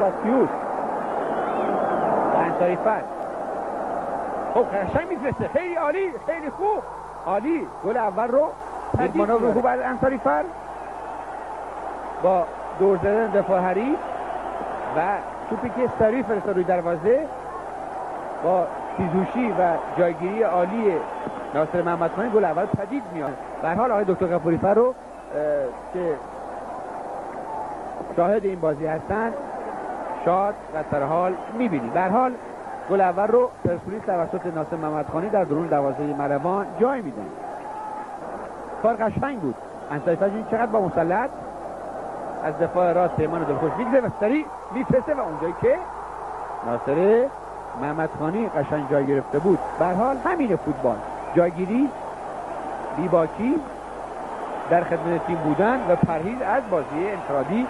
با سیوس و انصاری فر خب قشنگ میفرسته. خیلی عالی خیلی خوب. عالی. گل اول رو یک مانور خوب از انصاری فر. با دور زدن دفاع حریف و توپی که سریع فرستاد روی دروازه با تیزوشی و جایگیری عالی ناصر محمدخانی گل اول پدید میاد به حال آقای دکتر قفوری رو که شاهد این بازی هستن شاد و سرحال می‌بینیم در حال گل اول رو پرسپولیس توسط ناصر محمدخانی در درون دروازه ملوان جای میدن. کار قشنگ بود. انصاری این چقدر با مسلط؟ از دفاع راست پیمان دلخوش میگذه و سریع میفرسته و اونجایی که ناصر محمدخانی قشنگ جای گرفته بود. به حال همین فوتبال. جایگیری بیباکی در خدمت تیم بودن و پرهیز از بازی انفرادی